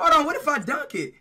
Hold on, what if I dunk it?